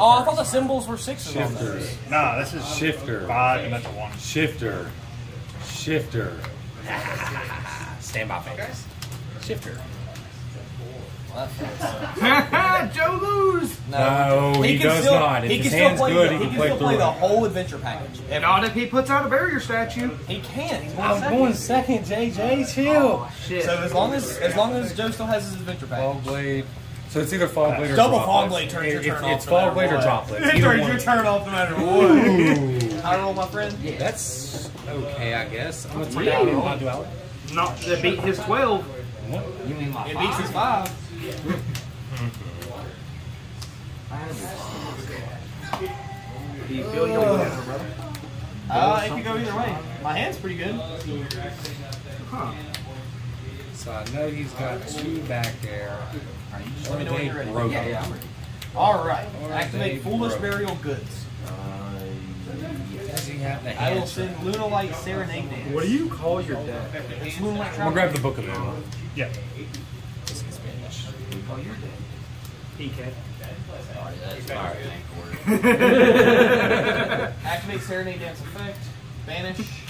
Oh, I thought the symbols were sixes on those. Shifters. Nah, this is Shifter. five and that's a one. Shifter. Shifter. Stand by face. Shifter. Joe lose. No, he, can does still, not. If he his can still hand's play. good, the, he he can can play still through play the whole adventure package. Every- Not if he puts out a barrier statue. He can. He's going I'm second. going second, JJ. Chill. Oh, shit. So as long as as long as Joe still has his adventure Fog package. blade. So it's either fog blade or Double droplet. fog blade turns your turn it's, off It's no matter fog blade or droplet. It Either turns one. your turn off no matter what. I roll my friend. That's okay, I guess. I'm gonna take out my duality. Not that beat his twelve. What? You mean my It beats his five. Do you feel your whatever, brother? Uh, it could go either way. My hand's pretty good. Huh. So I know he's got two back there. Let me know when you're ready. broken. Yeah, yeah, I'm ready. All right. Or Activate Foolish broke. Burial Goods. Does he I will send Lunalight Serenade Dance. What do you call your deck? It's Lunalight I'm gonna grab the book of them. Yeah. It's in Spanish. PK. Activate Serenade Dance effect. Banish.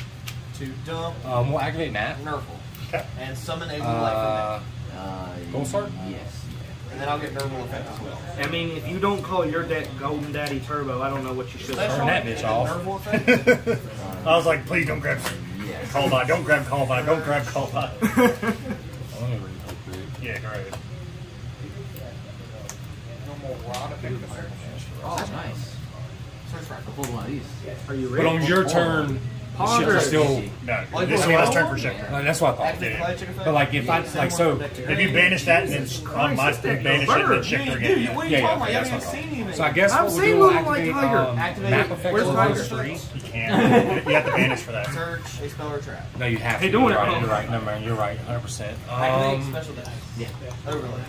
To dump. Um, we'll activate Matt. Nurple. Okay. And summon a Blue Light Uh, Uh, Gold Sword? Yes. And then I'll get Nurple effect as well. I mean, if you don't call your deck Golden Daddy Turbo, I don't know what you should Special Turn that bitch off. Nurple effect. I was like, please don't grab Yes. call by, don't grab call by, don't grab call by. let me read real quick. Yeah, great. Oh, nice. Search I'll pull one of these. Are you ready? But ready? on your turn, the shifter's still. No, Like this is the the last turn for shifter. Uh, that's what I thought. Activate Yeah. Collection effect. But like if I like so, from deck to If you banish that and then on my Christ, turn banish goes it, then bird. shifter Dude, again. what are Yeah, you yeah, talking about? okay, You that's haven't what I seen anything. so I guess I've we'll seen do, we'll Little White activate Tiger. um, Activate- map effect Where's on Tiger? those three. You can't. You have to banish for that. Search a spell or trap. No, you have Hey, to. doing you're it right, wrong. You're right. Never mind. You're right. 100. percent Activate Um, special deck. Yeah. Overlay.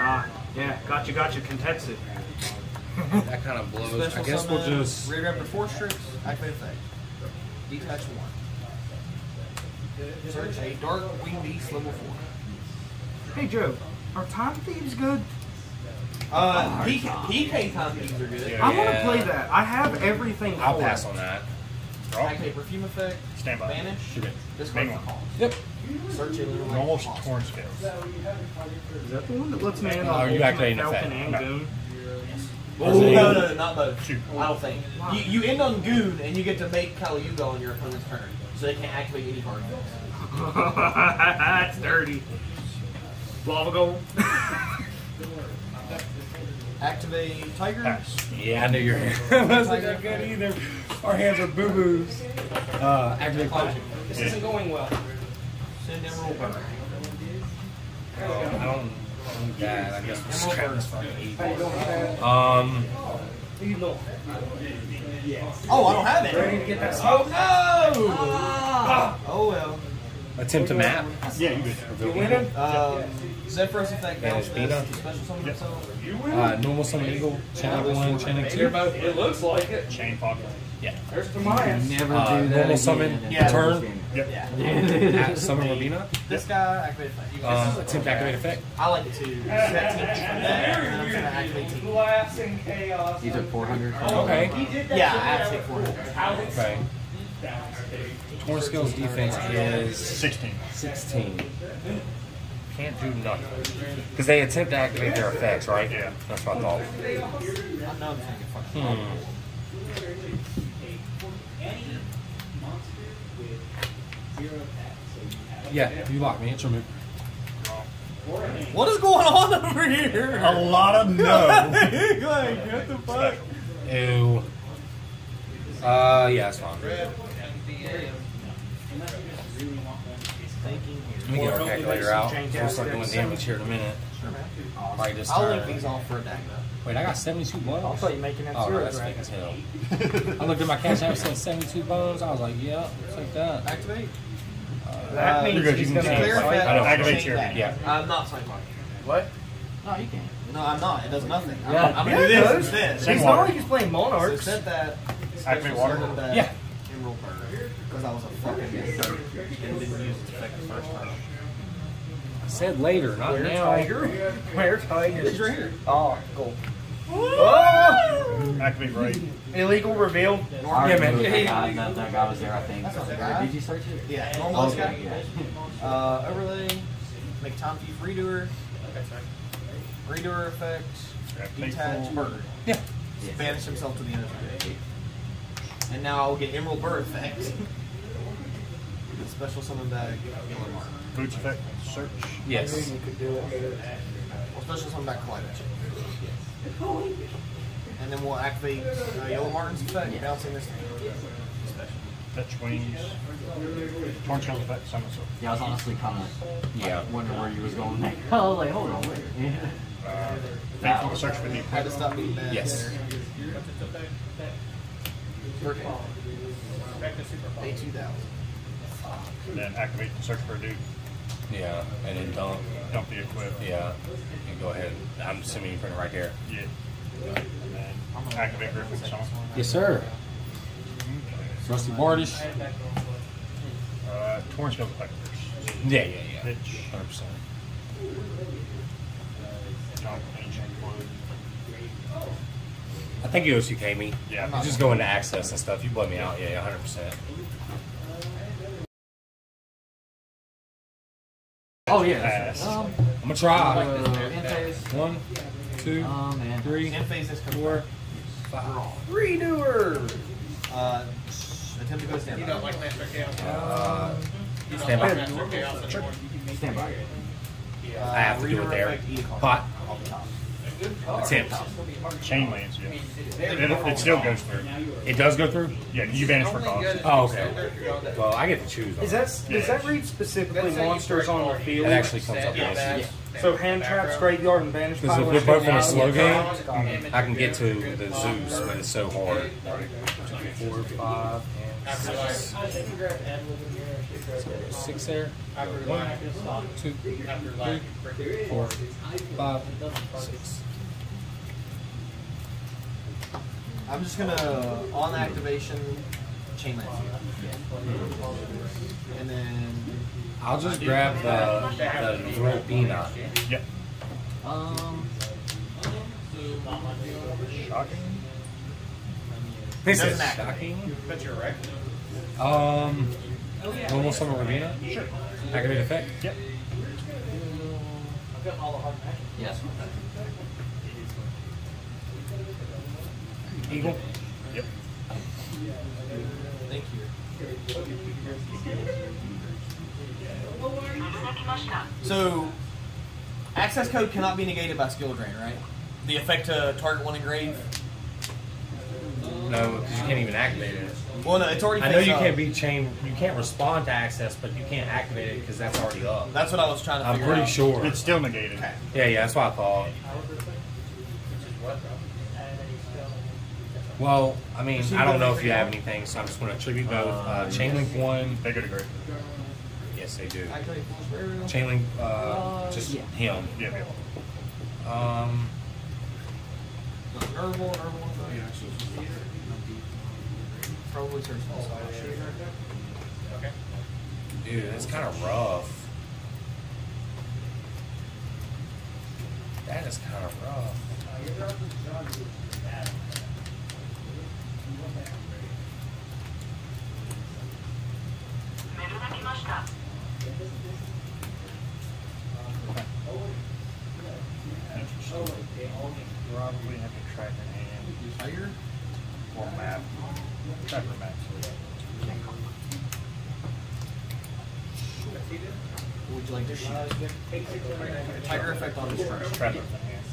Ah, yeah, gotcha, gotcha. Contested. That kind of blows. Special I guess we'll summon, just. Raidraptor Force Strix. Activate effect. Detach one. Search a dark wing beast level four. Hey, Joe, are time thieves good? Uh, PK, PK time thieves are good. Yeah. I want to Yeah. play that. I have everything. I'll for pass it. on that. Draw. Activate perfume effect. Stand by. Vanish. Shoot it. Discard Main the one. call. Yep. Search a little Almost light torn scales. Is that the one that lets me in on are you Ultimate activating Falcon effect? And No. Oh, no, no, no, not both. Shoot. I don't think. You, you end on Goon and you get to make Caliuga on your opponent's turn, so they can't activate any card effects. That's dirty. Lava gold. Activate Tiger. Yeah, I knew your hand wasn't that good either. Our hands are boo boos. Uh, activate cloud. This isn't going well. Send Emerald Bird. I don't need. I guess we'll scrap this fucking evil. Um, Oh, I don't have it. Oh no! Oh well. Attempt to map. Yeah, you good. Um, Zephyros effect Banish bounce Bina. Special summon himself. Uh, normal summon eagle. Channel one, channel two. It looks like it. Chain pocket. Yeah. There's Tomias. Never Uh, do that. normal again. summon, Yeah. turn. Yep. Yeah. Summon Rabina. This guy activate effect. Um, attempt to activate effect. I like to set team from that, and I'm gonna activate team. Glass chaos. You took 400. Okay. Yeah, I have to take four hundred. Okay. Torn skills defense is 16. 16. Can't do nothing. Because they attempt to activate their effects, right? Yeah. That's what I thought. I know I'm thinking fucking. Hmm. Yeah, you lock me. It's your move. What is going on over here? A lot of no. like, what the fuck? Ew. Uh, yeah, that's fine. Let me get our calculator out. We'll start doing damage here in a minute. Right this I'll link these off for a deck Wait, I got 72 bones? I thought you making that Oh, zero that's right? fake as hell. I looked at my cash app, it said 72 bones. I was like, yeah, take that. Activate. That Uh, means you're good, he's you can gonna change Clear it. effect. I know. Activate change your- that. yeah. I'm not Psych Rock. What? No, you can't. No, I'm not. It does nothing. I'm, Yeah. I'm gonna Yeah, do it this does. instead. Same It's water. not like he's playing So Monarchs. set that. Activate water? summon that Yeah. Emerald Bird. Because I was a fucking nerd and didn't use its effect the first time. I Said later, not Where's now. Tiger? Where's Tiger? He's right here. Oh, cool. Oh! Activate raid. Illegal reveal. Normal. Yeah, man. That guy, that, that guy was there, I think. That's not the Or guy. Did you search it? Yeah, normal this Okay, guy. yeah. Uh, overlay. Make time thief redoer. Redoer effect. Grab Detach faithful. bird. Yeah. Yes. Banish himself to the end of the day. And now I'll get Emerald Bird effect. special summon back Gillimar. Boots effect search? Yes. You could do it. We'll special summon back Collider. Yes. And then we'll activate uh, Yellow Marten's effect, yeah. bouncing this special. Fetch wings. Torn effect, summon so. Yeah, I was honestly kind of yeah. wondering where you was going next. Oh, like, hold on, wait. Yeah. Uh, thankful to search for me. Had to stop being bad. Yes. Pay 2000 and then activate the search for a dude, Yeah, and then dump. dump the equip, Yeah, and go ahead. I'm assuming you print it right here. yeah, and then activate Griffin. song. Yes, sir. Rusty Bardiche. Uh, Torrance goes back. Yeah, yeah, yeah. Hundred percent. John, I think you OCK me. Yeah. Just going to access and stuff. You blow me out. Yeah, hundred percent. Oh, yeah. Pass. Um, I'm going to try. uh, Inface. One, two, Oh, man. three, In phase this comes four, back. five. Redoer. Uh, attempt to go stand. by. Uh, stand by. Stand by. Uh, I have to do it there. effect, eat a card. Pot. Off the top. Attempt. Chain lands. Yeah. It, it still goes through. It does go through? Yeah. You banish for cost. Oh, okay. Well, I get to choose. Is that does that read specifically monsters on the field? It actually comes up Yeah. yes. So hand traps, graveyard, and banish Because if we're both in a still slow game, Got it. Mm, I can get to the Zeus, but it's so hard. Four, five, and six. So six there. One, two, three, four, five, six. I'm just gonna on activation chain link. And then I'll just grab the the Verbena. Yep. Um, Shocking. This Doesn't is act. shocking. Um, normal summer Verbena. Sure. Activate effect. Yep. yes. Eagle. Yep. thank you. So access code cannot be negated by skill drain, right? The effect to target one engrave. No, because you can't even activate it. Well, no, it's already. I know you up. can't be chain. You can't respond to access, but you can't activate it because that's already up. That's what I was trying to I'm figure pretty out. sure. It's still negated. Yeah, yeah, that's what I thought. Well, I mean, I don't know if you have anything, so I'm just going to attribute both. Uh, Chainlink one, They go to grave. yes, they do. Activate full burial. Chainlink, uh, just yeah. him. Yep. Yep. Um, Herbal, herbal. Probably search also. dude, that's kind of rough. That is kind of rough. Probably have in hand Tiger. or map. Map. Would you like to shoot? Tiger effect on this first. Tracker in hand.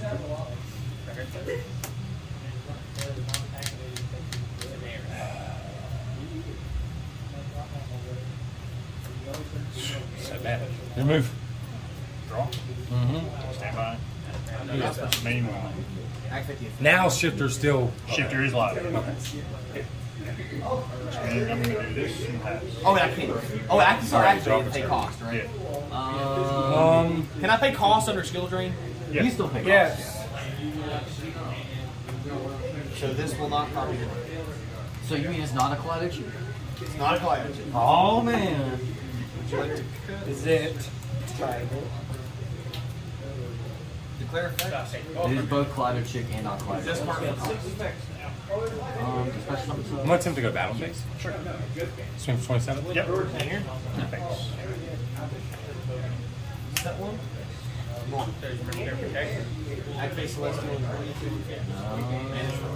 So bad. Your move. Draw. Mm-hmm. Stand by. Main one. Activate the effect. Now shifter's still. Shifter is live. And I'm gonna do this and pass. Oh, I can't. Oh, I can still Alright, activate drop pay cost, right? Yeah. Um, Um, Can I pay cost under skill drain? Yeah. you still pick Yes. So this will not copy it. So you mean it's not a collage? It's not a collage. Oh man. Would you like to cut? Is it Tiger? Declare. It is both Kaleido Chick and not Kaleido This Chick. part of the Um, the special I'm gonna attempt to go battle phase. Sure. Swing for 27. Yep. Here. Thanks. Set one. Activate Celestial and Manage for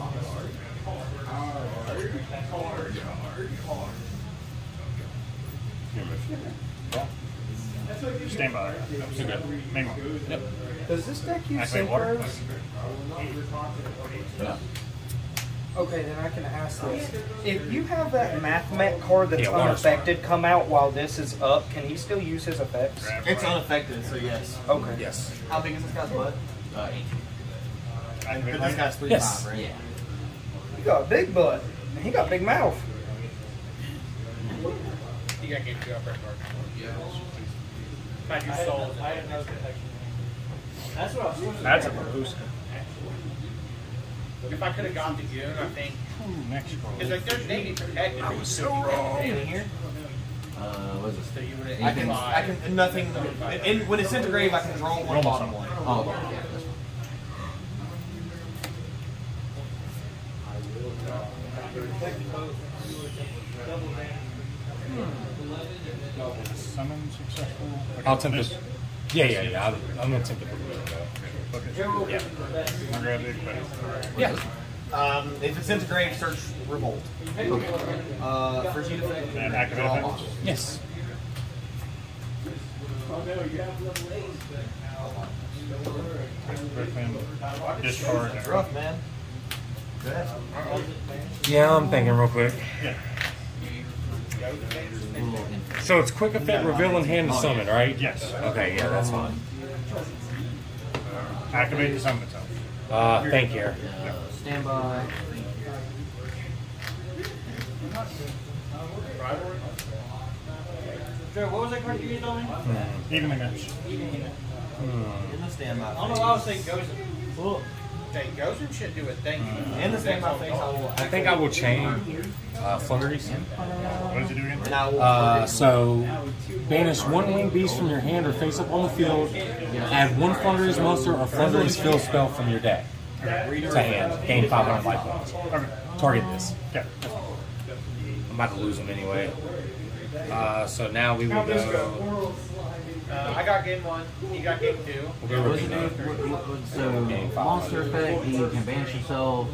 Stand by. Main one. Yep. Does this deck use Activate water. synchros? No. Okay, then I can ask this. If you have that Mathmech card that's Yeah, water unaffected come out while this is up, can he still use his effects? It's unaffected, so yes. Okay. Yes. How big is this guy's butt? Uh, eight. Activate But this light. guy's three Yes. five, right? Yeah. He got a big butt. And he got a big mouth. You gotta get you up right Find your soul. That's a boost. If I could have gone to Goon, I think. Ooh, next. Because like there's Navy protected. I was so Anything here? Uh, what is this? So you would I can, I can, nothing. And when it's into grave, I can draw one bottom one. Oh, okay. Yeah, this one. Summon successful. Okay, I'll attempt this- to. Yeah, yeah, yeah. I'm, I'm gonna attempt to. Okay. Yeah. I'll grab the. Yeah. Um, if it's into grave, search revolt. Uh, first unit effect. And activate draw. Yes. Griffin. Discard. Rough, man. Yeah, I'm thinking real quick. Yeah. So it's quick effect, reveal in hand, and summon, right? Yes. Okay, yeah, that's fine. Activate the summon itself. Uh, thank you. Standby. Joe, what was that card you used on me? Evenly matched. In the standby. I don't know why I was saying Gozen. Okay, Gozen should do a thing. In the standby phase, I will. I think I will chain uh, flurries. What does he do again? And I will. Uh, so banish one winged beast from your hand or face up on the field. Add one Floowandereeze monster or Floowandereeze fill spell from your deck to hand. Gain 500 life points. Target this. Yeah. I'm about to lose them anyway. Uh, so now we will go. Uh, I got game one. You got game two. We'll go What does it Rubino. do? What- what- So, monster effect, he can banish himself.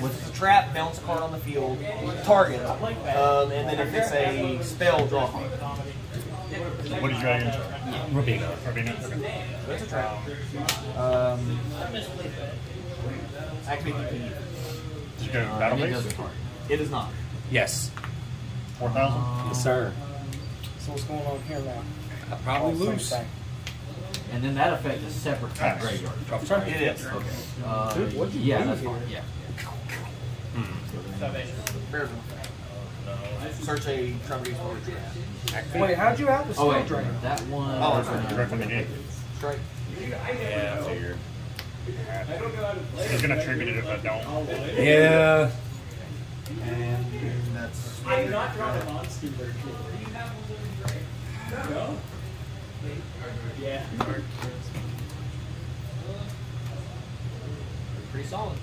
What's the trap, bounce a card on the field, target. Um, and then if it's a spell, draw a card. What did you add again? Rubino. Rabina? Okay. So it's a trap. Um, activate the key. Did you go uh, battle it base? doesn't target. It is not. Yes. 4,000? Yes, sir. So what's going on here now? I probably Same lose. And then that effect is separate from Pass. graveyard. Drop turn. It is. Okay. Uh, yeah, that's fine. Yeah. Salvation. Bears one. Search a trumpery or trap. Wait, how'd you have the Oh wait, drain? that one. Oh, that's uh, right. Griffin negate. Strike. Yeah, I figured. He's gonna tribute it if I don't. Yeah. And that's. I'm not drawing a monster. Yeah. Pretty solid.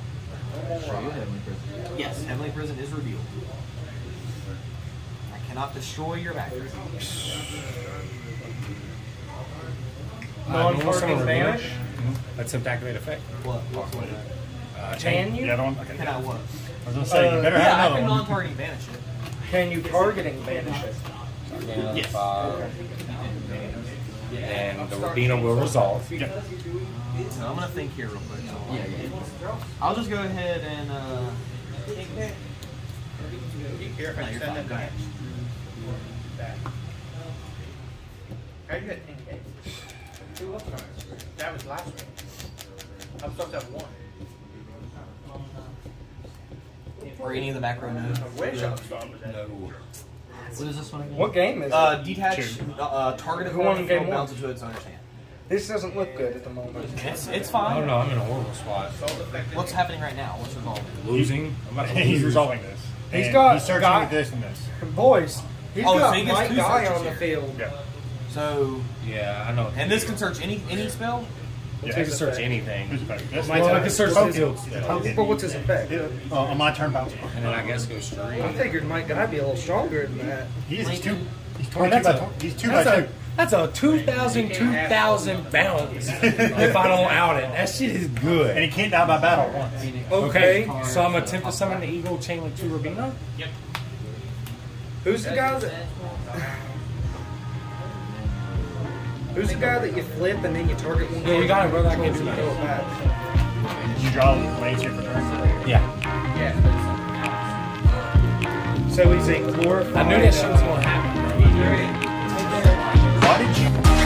Show you Heavenly Prison. Yes, Heavenly Prison is revealed. I cannot destroy your back. Non-targeting banish? Mm-hmm. Attempt to activate effect. What? What? what? Uh, Can chain. The you? other one? Okay. Can I what? I was gonna say, you Uh, better Yeah, I have can another one. non-targeting banish it. Can you targeting banish it? Yes. Five. And the Rubino will resolve. Yeah. So I'm gonna think here real quick. So Yeah, yeah. I'll just go ahead and uh. You care if No, I you're send fine. it back? How you at ten K? Two up. That was last week. I'm supposed to have one. Or any of the macro row knows. I wish I was supposed to have What is this one again? What game is Uh, it? detach. Uh, target a Who card won from game field, one? bounce it to its owner's hand. This doesn't look good at the moment. It's it's Oh fine. no, I'm in a horrible spot. Soul. What's happening right now? What's resolving? Losing. I'm about to He's resolving this. He's And got- He's searching got- with this and this. Boys, he's Oh, so got he gets my two guy searches on the here. field. Yeah. So, Yeah, I know. and this can search any any spell. So you can search anything. Who's effect? That's Well, I can search Poke the it. fields. Poke it. But what's his effect? Uh, on my turn, bounce. And then I guess go straight. I figured Mike Guy be a little stronger than that. He is. He's two. He's I mean, 22 that's by a, 20. He's two by that's two. a, that's a 2,000, 2,000 bounce if I don't out it. That shit is good. And he can't die by battle once. Okay, so I'm attempt to summon the Eagle Chain Link 2 Rabina. Who's the guy that? Who's the guy that you flip and then you target one? Yeah, you got it, brother. I can do Throw that. it back. Did you draw lanes here for turn? Yeah. So he's a glorified. I knew that shit was going to happen. Why did you?